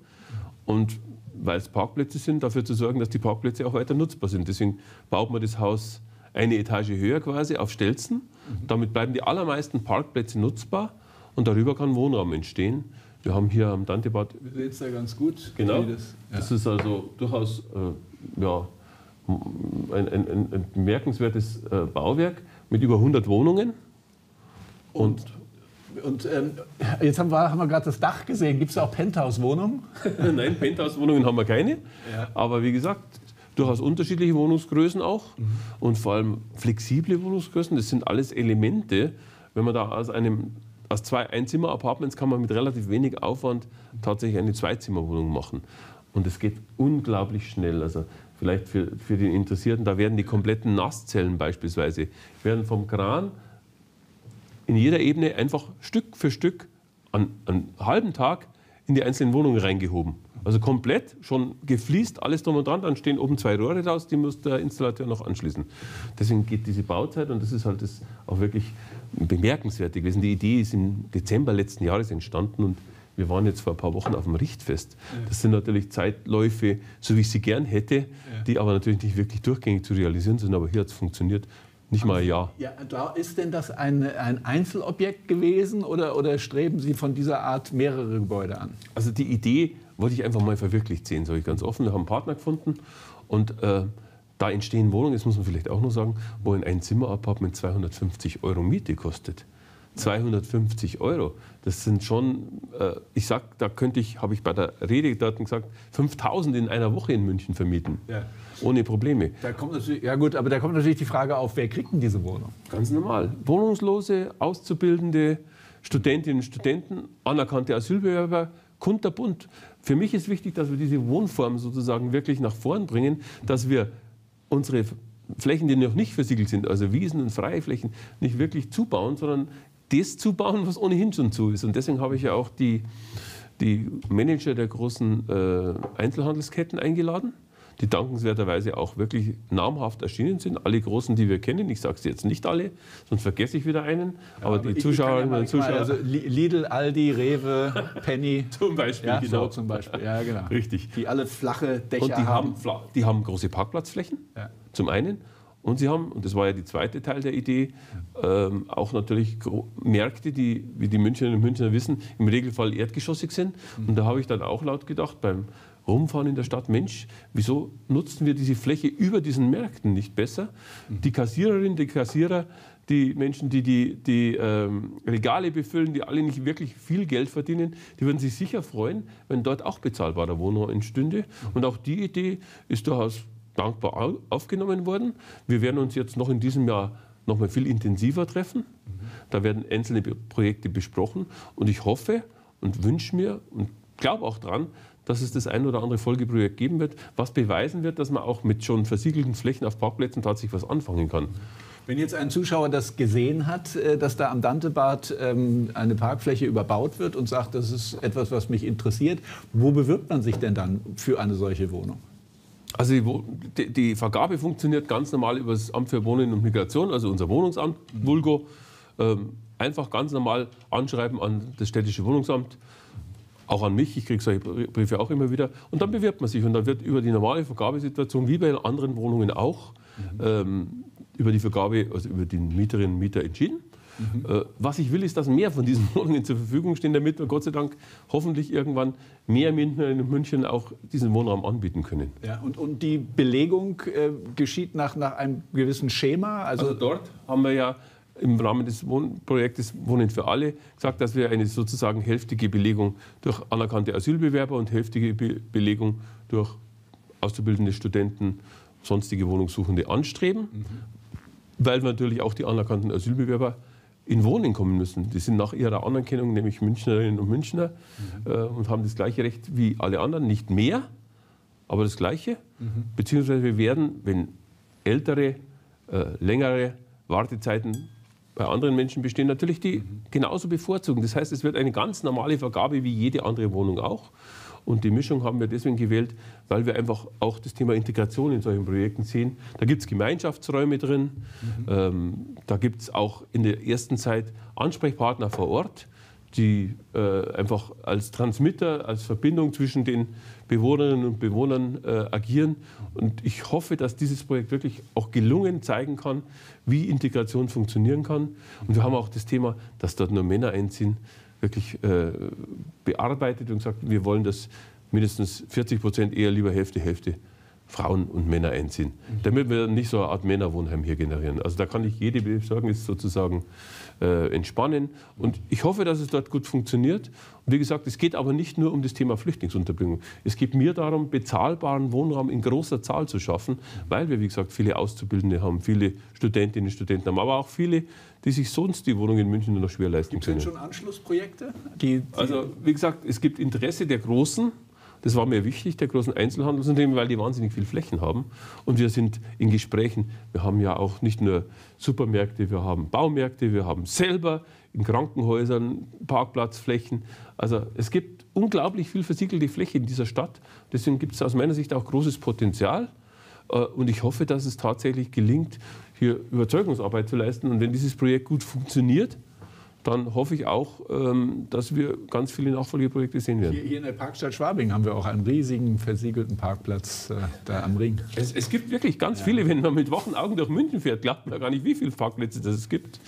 Speaker 3: Und weil es Parkplätze sind, dafür zu sorgen, dass die Parkplätze auch weiter nutzbar sind. Deswegen baut man das Haus eine Etage höher quasi auf Stelzen. Mhm. Damit bleiben die allermeisten Parkplätze nutzbar und darüber kann Wohnraum entstehen. Wir haben hier am Dantebad.
Speaker 2: Sehen es ja ganz gut.
Speaker 3: Genau. Das, ja. das, ist also durchaus äh, ja, ein, ein, ein, ein bemerkenswertes äh, Bauwerk mit über 100 Wohnungen.
Speaker 2: Und, und ähm, jetzt haben wir, haben wir gerade das Dach gesehen. Gibt es auch Penthouse-Wohnungen?
Speaker 3: Nein, Penthouse-Wohnungen haben wir keine. Ja. Aber wie gesagt, durchaus unterschiedliche Wohnungsgrößen auch. Mhm. Und vor allem flexible Wohnungsgrößen. Das sind alles Elemente. Wenn man da aus einem aus zwei Einzimmer-Apartments kann man mit relativ wenig Aufwand tatsächlich eine Zweizimmerwohnung machen. Und es geht unglaublich schnell. Also vielleicht für, für den Interessierten, da werden die kompletten Nasszellen beispielsweise werden vom Kran in jeder Ebene einfach Stück für Stück an einem halben Tag in die einzelnen Wohnungen reingehoben. Also komplett schon gefliest, alles drum und dran. Dann stehen oben zwei Rohre raus, die muss der Installateur noch anschließen. Deswegen geht diese Bauzeit und das ist halt das auch wirklich bemerkenswert gewesen. Die Idee ist im Dezember letzten Jahres entstanden und wir waren jetzt vor ein paar Wochen auf dem Richtfest. Das sind natürlich Zeitläufe, so wie ich sie gern hätte, die aber natürlich nicht wirklich durchgängig zu realisieren sind. Aber hier hat es funktioniert. Nicht mal ein Jahr.
Speaker 2: Ja, ist denn das ein, ein Einzelobjekt gewesen oder, oder streben Sie von dieser Art mehrere Gebäude an?
Speaker 3: Also die Idee wollte ich einfach mal verwirklicht sehen, sage ich ganz offen. Wir haben einen Partner gefunden und äh, da entstehen Wohnungen, das muss man vielleicht auch noch sagen, wo ein Einzimmer-Apartment 250 Euro Miete kostet. 250 Euro. Das sind schon, äh, ich sag, da könnte ich, habe ich bei der Rede dort gesagt, 5000 in einer Woche in München vermieten. Ja. Ohne Probleme.
Speaker 2: Da kommt natürlich, ja gut, aber da kommt natürlich die Frage auf, wer kriegt denn diese Wohnung?
Speaker 3: Ganz normal. Wohnungslose, Auszubildende, Studentinnen und Studenten, anerkannte Asylbewerber, kunterbunt. Für mich ist wichtig, dass wir diese Wohnform sozusagen wirklich nach vorn bringen, dass wir unsere Flächen, die noch nicht versiegelt sind, also Wiesen und freie Flächen, nicht wirklich zubauen, sondern das zu bauen, was ohnehin schon zu ist. Und deswegen habe ich ja auch die, die Manager der großen äh, Einzelhandelsketten eingeladen, die dankenswerterweise auch wirklich namhaft erschienen sind. Alle großen, die wir kennen, ich sage es jetzt nicht alle, sonst vergesse ich wieder einen. Ja, aber, aber, die Zuschauerinnen und Zuschauer.
Speaker 2: Also Lidl, Aldi, Rewe, Penny.
Speaker 3: zum Beispiel,
Speaker 2: ja, genau. So zum Beispiel, ja, genau.
Speaker 3: Richtig.
Speaker 2: Die alle flache Dächer
Speaker 3: und die haben. haben die haben große Parkplatzflächen, ja. zum einen. Und sie haben, und das war ja der zweite Teil der Idee, ähm, auch natürlich Märkte, die, wie die Münchnerinnen und Münchner wissen, im Regelfall erdgeschossig sind. Und da habe ich dann auch laut gedacht beim Rumfahren in der Stadt, Mensch, wieso nutzen wir diese Fläche über diesen Märkten nicht besser? Die Kassiererin, die Kassierer, die Menschen, die die, die ähm, Regale befüllen, die alle nicht wirklich viel Geld verdienen, die würden sich sicher freuen, wenn dort auch bezahlbarer Wohnraum entstünde. Und auch die Idee ist durchaus dankbar aufgenommen worden. Wir werden uns jetzt noch in diesem Jahr noch mal viel intensiver treffen. Da werden einzelne Projekte besprochen und ich hoffe und wünsche mir und glaube auch daran, dass es das ein oder andere Folgeprojekt geben wird, was beweisen wird, dass man auch mit schon versiegelten Flächen auf Parkplätzen tatsächlich was anfangen kann.
Speaker 2: Wenn jetzt ein Zuschauer das gesehen hat, äh, dass da am Dantebad ähm, eine Parkfläche überbaut wird und sagt, das ist etwas, was mich interessiert, wo bewirbt man sich denn dann für eine solche Wohnung?
Speaker 3: Also die, die, Vergabe funktioniert ganz normal über das Amt für Wohnen und Migration, also unser Wohnungsamt, mhm. Vulgo. Ähm, einfach ganz normal anschreiben an das städtische Wohnungsamt, auch an mich. Ich kriege solche Briefe auch immer wieder. Und dann bewirbt man sich. Und dann wird über die normale Vergabesituation, wie bei anderen Wohnungen auch, mhm. ähm, über die Vergabe, also über die Mieterinnen und Mieter entschieden. Mhm. Was ich will, ist, dass mehr von diesen Wohnungen zur Verfügung stehen, damit wir Gott sei Dank hoffentlich irgendwann mehr Münchner in München auch diesen Wohnraum anbieten können.
Speaker 2: Ja, und, und die Belegung äh, geschieht nach, nach einem gewissen Schema?
Speaker 3: Also, also dort haben wir ja im Rahmen des Wohnprojektes Wohnen für alle gesagt, dass wir eine sozusagen hälftige Belegung durch anerkannte Asylbewerber und hälftige Be Belegung durch auszubildende Studenten, sonstige Wohnungssuchende anstreben, mhm. weil wir natürlich auch die anerkannten Asylbewerber in Wohnen kommen müssen. Die sind nach ihrer Anerkennung nämlich Münchnerinnen und Münchner mhm. äh, und haben das gleiche Recht wie alle anderen, nicht mehr, aber das gleiche. Mhm. Beziehungsweise wir werden, wenn ältere, äh, längere Wartezeiten bei anderen Menschen bestehen, natürlich die mhm. genauso bevorzugen. Das heißt, es wird eine ganz normale Vergabe wie jede andere Wohnung auch. Und die Mischung haben wir deswegen gewählt, weil wir einfach auch das Thema Integration in solchen Projekten sehen. Da gibt es Gemeinschaftsräume drin, mhm. ähm, da gibt es auch in der ersten Zeit Ansprechpartner vor Ort, die äh, einfach als Transmitter, als Verbindung zwischen den Bewohnerinnen und Bewohnern äh, agieren. Und ich hoffe, dass dieses Projekt wirklich auch gelungen zeigen kann, wie Integration funktionieren kann. Und wir haben auch das Thema, dass dort nur Männer einziehen wirklich äh, bearbeitet und gesagt, wir wollen, dass mindestens 40 Prozent eher lieber Hälfte, Hälfte Frauen und Männer einziehen, mhm. damit wir nicht so eine Art Männerwohnheim hier generieren. Also da kann ich jede Besorgnis sozusagen äh, entspannen. Und ich hoffe, dass es dort gut funktioniert. Und wie gesagt, es geht aber nicht nur um das Thema Flüchtlingsunterbringung. Es geht mir darum, bezahlbaren Wohnraum in großer Zahl zu schaffen, weil wir, wie gesagt, viele Auszubildende haben, viele Studentinnen und Studenten haben, aber auch viele, die sich sonst die Wohnung in München nur noch schwer leisten können.
Speaker 2: Gibt es schon Anschlussprojekte?
Speaker 3: Die, die also, wie gesagt, es gibt Interesse der Großen, das war mir wichtig, der großen Einzelhandelsunternehmen, weil die wahnsinnig viel Flächen haben. Und wir sind in Gesprächen. Wir haben ja auch nicht nur Supermärkte, wir haben Baumärkte, wir haben selber in Krankenhäusern Parkplatzflächen. Also es gibt unglaublich viel versiegelte Fläche in dieser Stadt. Deswegen gibt es aus meiner Sicht auch großes Potenzial. Äh, und ich hoffe, dass es tatsächlich gelingt, hier Überzeugungsarbeit zu leisten. Und wenn dieses Projekt gut funktioniert, dann hoffe ich auch, ähm, dass wir ganz viele Nachfolgeprojekte sehen werden.
Speaker 2: Hier, hier, in der Parkstadt Schwabing haben wir auch einen riesigen versiegelten Parkplatz äh, da am Ring.
Speaker 3: Es, es, gibt wirklich ganz ja. viele, wenn man mit wachen Augen durch München fährt, glaubt man gar nicht, wie viele Parkplätze das es gibt.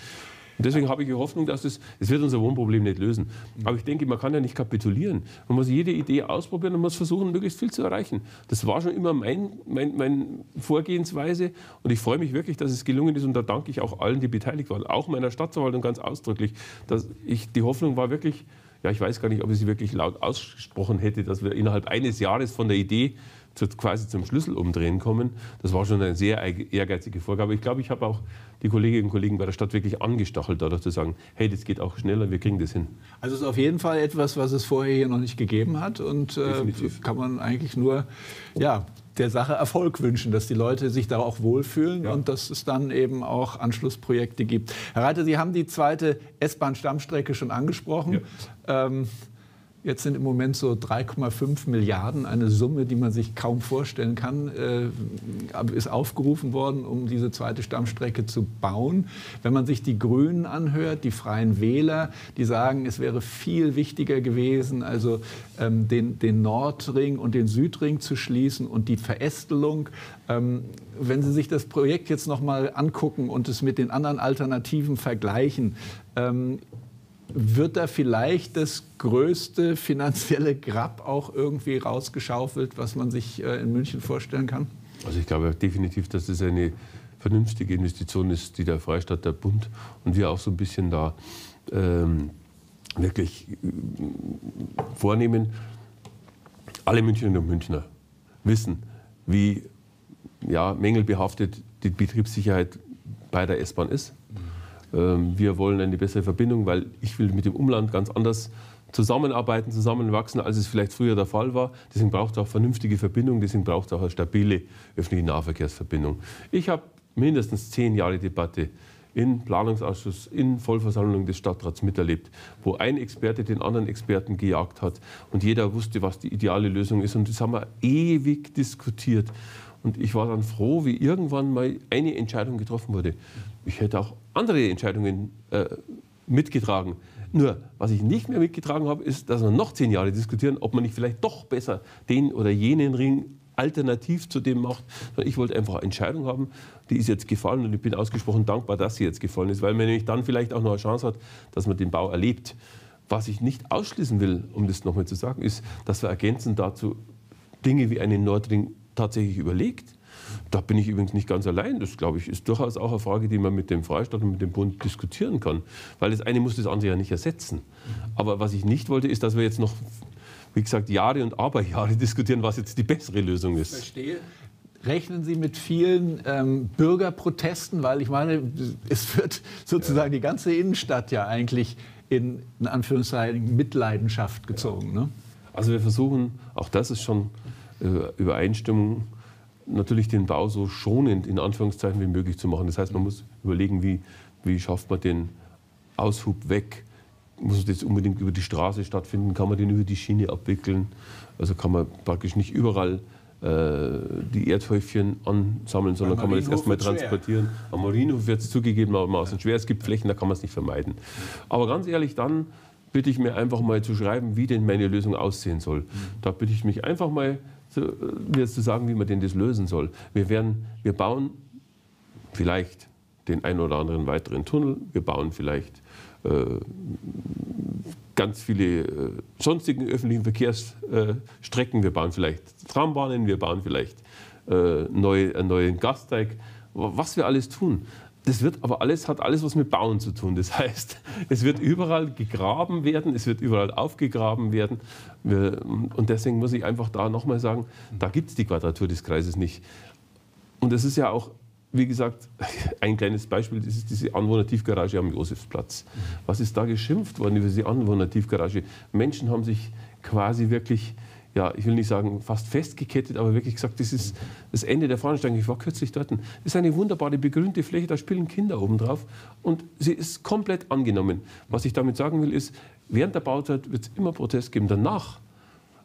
Speaker 3: Und deswegen habe ich die Hoffnung, dass es, es wird unser Wohnproblem nicht lösen. Aber ich denke, man kann ja nicht kapitulieren. Man muss jede Idee ausprobieren und muss versuchen, möglichst viel zu erreichen. Das war schon immer mein, mein, mein Vorgehensweise. Und ich freue mich wirklich, dass es gelungen ist. Und da danke ich auch allen, die beteiligt waren, auch meiner Stadtverwaltung ganz ausdrücklich. Dass ich, die Hoffnung war wirklich, ja, ich weiß gar nicht, ob ich sie wirklich laut ausgesprochen hätte, dass wir innerhalb eines Jahres von der Idee zu, quasi zum Schlüsselumdrehen kommen. Das war schon eine sehr ehrgeizige Vorgabe. Ich glaube, ich habe auch die Kolleginnen und Kollegen bei der Stadt wirklich angestachelt, dadurch zu sagen, hey, das geht auch schneller, wir kriegen das hin.
Speaker 2: Also es ist auf jeden Fall etwas, was es vorher hier noch nicht gegeben hat und äh, kann man eigentlich nur ja, der Sache Erfolg wünschen, dass die Leute sich da auch wohlfühlen ja. und dass es dann eben auch Anschlussprojekte gibt. Herr Reiter, Sie haben die zweite S-Bahn-Stammstrecke schon angesprochen. Ja. Ähm, Jetzt sind im Moment so 3,5 Milliarden, eine Summe, die man sich kaum vorstellen kann, äh, ist aufgerufen worden, um diese zweite Stammstrecke zu bauen. Wenn man sich die Grünen anhört, die Freien Wähler, die sagen, es wäre viel wichtiger gewesen, also ähm, den, den Nordring und den Südring zu schließen und die Verästelung. Ähm, wenn Sie sich das Projekt jetzt noch mal angucken und es mit den anderen Alternativen vergleichen, ähm, wird da vielleicht das größte finanzielle Grab auch irgendwie rausgeschaufelt, was man sich äh, in München vorstellen kann?
Speaker 3: Also ich glaube definitiv, dass das eine vernünftige Investition ist, die der Freistaat, der Bund und wir auch so ein bisschen da ähm, wirklich äh, vornehmen. Alle Münchnerinnen und Münchner wissen, wie ja, mängelbehaftet die Betriebssicherheit bei der S-Bahn ist. Ähm, wir wollen eine bessere Verbindung, weil ich will mit dem Umland ganz anders zusammenarbeiten, zusammenwachsen, als es vielleicht früher der Fall war. Deswegen braucht es auch vernünftige Verbindungen, deswegen braucht es auch eine stabile öffentliche Nahverkehrsverbindung. Ich habe mindestens zehn Jahre Debatte in Planungsausschuss, in Vollversammlung des Stadtrats miterlebt, wo ein Experte den anderen Experten gejagt hat und jeder wusste, was die ideale Lösung ist. Und das haben wir ewig diskutiert. Und ich war dann froh, wie irgendwann mal eine Entscheidung getroffen wurde. Ich hätte auch andere Entscheidungen äh, mitgetragen. Nur, was ich nicht mehr mitgetragen habe, ist, dass wir noch zehn Jahre diskutieren, ob man nicht vielleicht doch besser den oder jenen Ring alternativ zu dem macht. Ich wollte einfach eine Entscheidung haben, die ist jetzt gefallen und ich bin ausgesprochen dankbar, dass sie jetzt gefallen ist, weil man nämlich dann vielleicht auch noch eine Chance hat, dass man den Bau erlebt. Was ich nicht ausschließen will, um das nochmal zu sagen, ist, dass wir ergänzend dazu Dinge wie einen Nordring tatsächlich überlegt. Da bin ich übrigens nicht ganz allein. Das, glaube ich, ist durchaus auch eine Frage, die man mit dem Freistaat und mit dem Bund diskutieren kann. Weil das eine muss das andere ja nicht ersetzen. Aber was ich nicht wollte, ist, dass wir jetzt noch, wie gesagt, Jahre und Aberjahre diskutieren, was jetzt die bessere Lösung ist.
Speaker 2: Verstehe. Rechnen Sie mit vielen ähm, Bürgerprotesten? Weil ich meine, es wird sozusagen ja. die ganze Innenstadt ja eigentlich in, in Anführungszeichen Mitleidenschaft gezogen. Ja. Ne?
Speaker 3: Also wir versuchen, auch das ist schon äh, Übereinstimmung natürlich den Bau so schonend in Anführungszeichen wie möglich zu machen. Das heißt, man muss überlegen, wie, wie schafft man den Aushub weg. Muss das unbedingt über die Straße stattfinden? Kann man den über die Schiene abwickeln? Also kann man praktisch nicht überall äh, die Erdhäufchen ansammeln, sondern kann man das erstmal transportieren. Schwer. Am Marienhof wird es zugegebenermaßen schwer. Es gibt Flächen, da kann man es nicht vermeiden. Aber ganz ehrlich, dann bitte ich mir einfach mal zu schreiben, wie denn meine Lösung aussehen soll. Da bitte ich mich einfach mal zu, mir zu sagen, wie man denn das lösen soll. Wir, werden, wir bauen vielleicht den einen oder anderen weiteren Tunnel, wir bauen vielleicht äh, ganz viele äh, sonstigen öffentlichen Verkehrsstrecken, wir bauen vielleicht Trambahnen, wir bauen vielleicht äh, neu, einen neuen Gasteig, was wir alles tun. Das wird aber alles, hat alles was mit Bauen zu tun. Das heißt, es wird überall gegraben werden, es wird überall aufgegraben werden. Und deswegen muss ich einfach da nochmal sagen, da gibt es die Quadratur des Kreises nicht. Und es ist ja auch, wie gesagt, ein kleines Beispiel, das ist diese Anwohnertiefgarage am Josefsplatz. Was ist da geschimpft worden über diese Anwohnertiefgarage? Menschen haben sich quasi wirklich ja, ich will nicht sagen fast festgekettet, aber wirklich gesagt, das ist das Ende der Veranstaltung. Ich war kürzlich dort. Das ist eine wunderbare begrünte Fläche, da spielen Kinder oben drauf und sie ist komplett angenommen. Was ich damit sagen will, ist, während der Bauzeit wird es immer Protest geben. Danach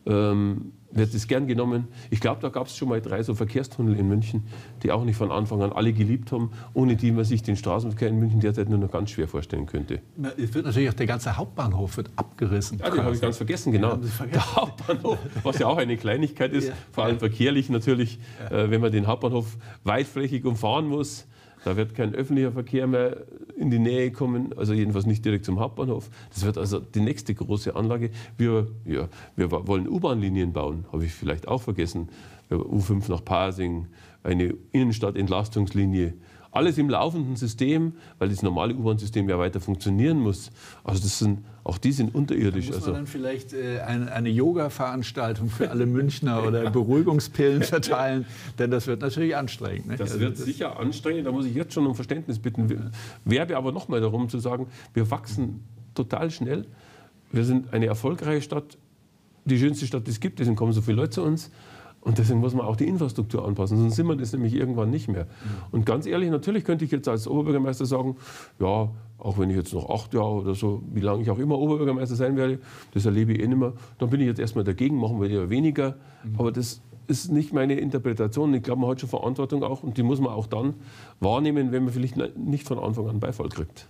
Speaker 3: ähm, wird es gern genommen. Ich glaube, da gab es schon mal drei so Verkehrstunnel in München, die auch nicht von Anfang an alle geliebt haben, ohne die man sich den Straßenverkehr in München derzeit nur noch ganz schwer vorstellen könnte.
Speaker 2: Na, es wird natürlich auch der ganze Hauptbahnhof wird abgerissen.
Speaker 3: Ja, den habe ich ganz vergessen, genau.
Speaker 2: vergessen.
Speaker 3: Der Hauptbahnhof, was ja auch eine Kleinigkeit ist,
Speaker 2: Ja.
Speaker 3: vor allem verkehrlich natürlich, äh, wenn man den Hauptbahnhof weitflächig umfahren muss. Da wird kein öffentlicher Verkehr mehr in die Nähe kommen, also jedenfalls nicht direkt zum Hauptbahnhof. Das wird also die nächste große Anlage. Wir, ja, wir wollen U-Bahn-Linien bauen, habe ich vielleicht auch vergessen. U5 nach Pasing, eine Innenstadtentlastungslinie. Alles im laufenden System, weil das normale U-Bahn-System ja weiter funktionieren muss. Also das sind, auch die sind unterirdisch.
Speaker 2: Muss
Speaker 3: Also,
Speaker 2: man dann vielleicht äh, eine, eine Yoga-Veranstaltung für alle Münchner oder Beruhigungspillen verteilen? Denn das wird natürlich anstrengend. Nicht?
Speaker 3: Das
Speaker 2: Also
Speaker 3: wird sicher anstrengend, da muss ich jetzt schon um Verständnis bitten. Wir- Werbe aber nochmal darum zu sagen, wir wachsen total schnell. Wir sind eine erfolgreiche Stadt, die schönste Stadt, die es gibt, deswegen kommen so viele Leute zu uns. Und deswegen muss man auch die Infrastruktur anpassen, sonst sind wir das nämlich irgendwann nicht mehr. Und ganz ehrlich, natürlich könnte ich jetzt als Oberbürgermeister sagen, ja, auch wenn ich jetzt noch acht Jahre oder so, wie lange ich auch immer Oberbürgermeister sein werde, das erlebe ich eh nicht mehr, dann bin ich jetzt erstmal dagegen, machen wir ja weniger. Aber das ist nicht meine Interpretation. Ich glaube, man hat schon Verantwortung auch und die muss man auch dann wahrnehmen, wenn man vielleicht nicht von Anfang an Beifall kriegt.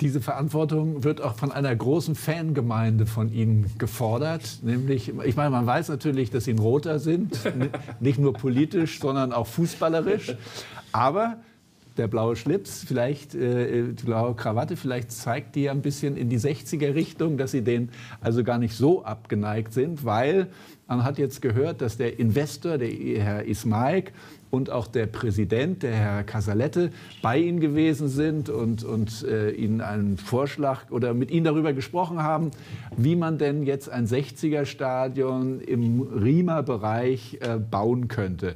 Speaker 2: Diese Verantwortung wird auch von einer großen Fangemeinde von Ihnen gefordert. Nämlich, ich meine, man weiß natürlich, dass Sie ein Roter sind, nicht nur politisch, sondern auch fußballerisch. Aber der blaue Schlips, vielleicht äh, die blaue Krawatte, vielleicht zeigt die ja ein bisschen in die 60er Richtung, dass Sie denen also gar nicht so abgeneigt sind, weil man hat jetzt gehört, dass der Investor, der Herr Ismaik, und auch der Präsident, der Herr Casalette, bei Ihnen gewesen sind und, und äh, Ihnen einen Vorschlag oder mit Ihnen darüber gesprochen haben, wie man denn jetzt ein 60er-Stadion im Riemer Bereich äh, bauen könnte.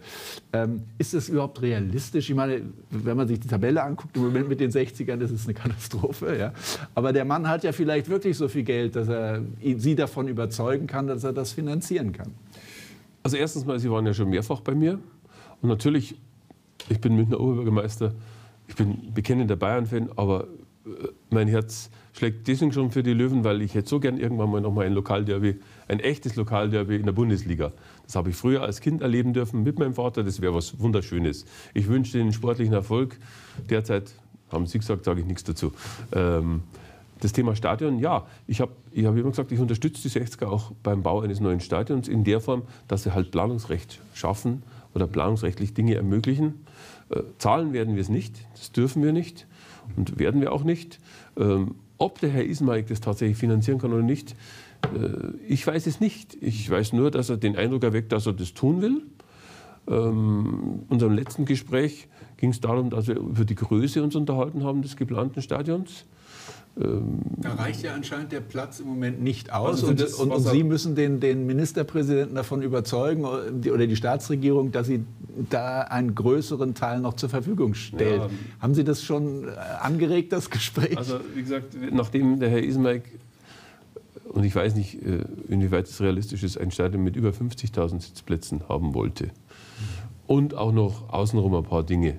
Speaker 2: Ähm, ist das überhaupt realistisch? Ich meine, wenn man sich die Tabelle anguckt, im Moment mit den 60ern, das ist eine Katastrophe. Ja? Aber der Mann hat ja vielleicht wirklich so viel Geld, dass er Sie davon überzeugen kann, dass er das finanzieren kann.
Speaker 3: Also erstens mal, Sie waren ja schon mehrfach bei mir. Und natürlich, ich bin Münchner Oberbürgermeister, ich bin bekennender Bayern-Fan, aber äh, mein Herz schlägt deswegen schon für die Löwen, weil ich hätte so gern irgendwann mal noch mal ein Lokalderby, ein echtes Lokalderby in der Bundesliga. Das habe ich früher als Kind erleben dürfen mit meinem Vater. Das wäre was Wunderschönes. Ich wünsche den sportlichen Erfolg. Derzeit haben Sie gesagt, sage ich nichts dazu. Ähm, das Thema Stadion, ja, ich habe ich hab immer gesagt, ich unterstütze die 60er auch beim Bau eines neuen Stadions in der Form, dass sie halt Planungsrecht schaffen oder planungsrechtlich Dinge ermöglichen. Äh, zahlen werden wir es nicht, das dürfen wir nicht und werden wir auch nicht. Ähm, ob der Herr Ismaik das tatsächlich finanzieren kann oder nicht, äh, ich weiß es nicht. Ich weiß nur, dass er den Eindruck erweckt, dass er das tun will. Ähm, unserem letzten Gespräch ging es darum, dass wir über die Größe uns unterhalten haben des geplanten Stadions.
Speaker 2: Da reicht ja anscheinend der Platz im Moment nicht aus.
Speaker 3: Also
Speaker 2: und,
Speaker 3: das,
Speaker 2: und, und Sie müssen den, den Ministerpräsidenten davon überzeugen oder die Staatsregierung, dass sie da einen größeren Teil noch zur Verfügung stellt.
Speaker 3: Ja.
Speaker 2: Haben Sie das schon äh, angeregt, das Gespräch?
Speaker 3: Also wie gesagt, nachdem der Herr Ismaik, und ich weiß nicht, äh, inwieweit es realistisch ist, ein Stadion mit über 50.000 Sitzplätzen haben wollte und auch noch außenrum ein paar Dinge,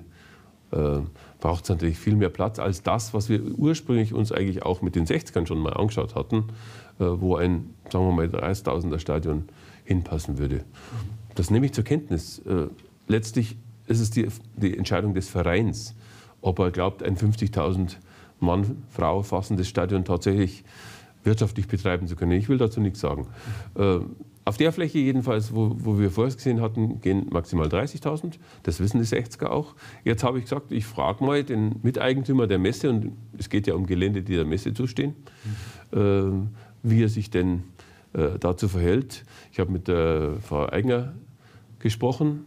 Speaker 3: äh, braucht es natürlich viel mehr Platz als das, was wir ursprünglich uns eigentlich auch mit den 60ern schon mal angeschaut hatten, äh, wo ein, sagen wir mal, 30.000er Stadion hinpassen würde. Das nehme ich zur Kenntnis. Äh, letztlich ist es die, die Entscheidung des Vereins, ob er glaubt, ein 50.000 Mann, Frau fassendes Stadion tatsächlich wirtschaftlich betreiben zu können. Ich will dazu nichts sagen. Auf der Fläche jedenfalls, wo, wo wir vorher gesehen hatten, gehen maximal 30.000. Das wissen die 60er auch. Jetzt habe ich gesagt, ich frage mal den Miteigentümer der Messe, und es geht ja um Gelände, die der Messe zustehen, äh, wie er sich denn äh, dazu verhält. Ich habe mit der Frau Eigner gesprochen,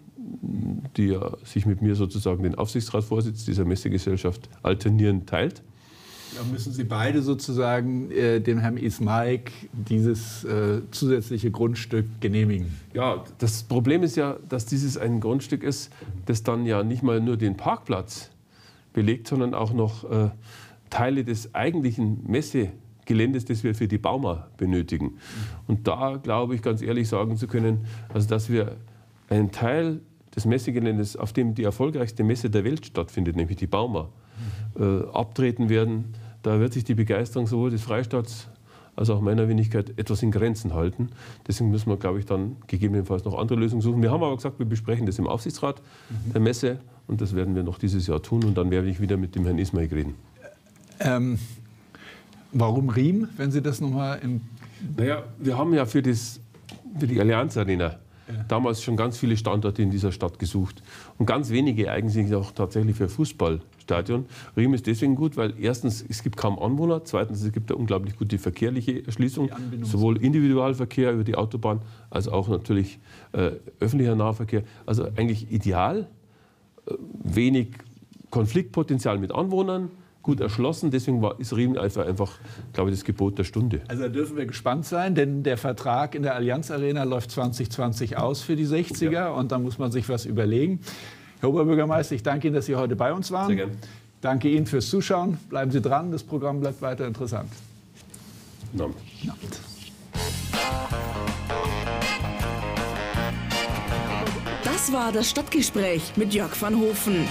Speaker 3: die ja sich mit mir sozusagen den Aufsichtsratsvorsitz dieser Messegesellschaft alternierend teilt.
Speaker 2: Da müssen Sie beide sozusagen äh, dem Herrn Ismaik dieses äh, zusätzliche Grundstück genehmigen.
Speaker 3: Ja, das Problem ist ja, dass dieses ein Grundstück ist, das dann ja nicht mal nur den Parkplatz belegt, sondern auch noch äh, Teile des eigentlichen Messegeländes, das wir für die Bauma benötigen. Und da glaube ich ganz ehrlich sagen zu können, also dass wir einen Teil des Messegeländes, auf dem die erfolgreichste Messe der Welt stattfindet, nämlich die Bauma, äh, abtreten werden. Da wird sich die Begeisterung sowohl des Freistaats als auch meiner Wenigkeit etwas in Grenzen halten. Deswegen müssen wir, glaube ich, dann gegebenenfalls noch andere Lösungen suchen. Wir haben aber gesagt, wir besprechen das im Aufsichtsrat mhm. der Messe und das werden wir noch dieses Jahr tun und dann werde ich wieder mit dem Herrn Ismail reden.
Speaker 2: Ähm, warum Riem, wenn Sie das nochmal in.
Speaker 3: Naja, wir haben ja für, das, für die Allianz Arena ja. damals schon ganz viele Standorte in dieser Stadt gesucht. Und ganz wenige eigentlich auch tatsächlich für Fußballstadion. Riem ist deswegen gut, weil erstens, es gibt kaum Anwohner, zweitens, es gibt eine unglaublich gute verkehrliche Erschließung, sowohl Individualverkehr über die Autobahn, als auch natürlich äh, öffentlicher Nahverkehr. Also eigentlich ideal, äh, wenig Konfliktpotenzial mit Anwohnern, gut erschlossen. Deswegen war, ist Riemen einfach, einfach, glaube ich, das Gebot der Stunde.
Speaker 2: Also da dürfen wir gespannt sein, denn der Vertrag in der Allianz Arena läuft 2020 aus für die 60er ja. und da muss man sich was überlegen. Herr Oberbürgermeister, ich danke Ihnen, dass Sie heute bei uns waren. Sehr gerne. Danke Ihnen fürs Zuschauen. Bleiben Sie dran, das Programm bleibt weiter interessant.
Speaker 3: Namen.
Speaker 1: Das war das Stadtgespräch mit Jörg van Hofen.